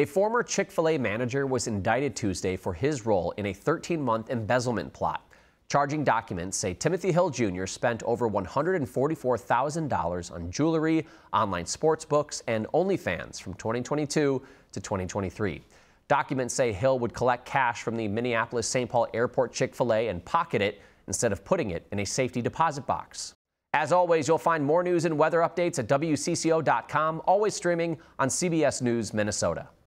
A former Chick fil A manager was indicted Tuesday for his role in a 13 month embezzlement plot. Charging documents say Timothy Hill Jr. spent over $144,000 on jewelry, online sports books, and OnlyFans from 2022 to 2023. Documents say Hill would collect cash from the Minneapolis St. Paul Airport Chick fil A and pocket it instead of putting it in a safety deposit box. As always, you'll find more news and weather updates at WCCO.com, always streaming on CBS News Minnesota.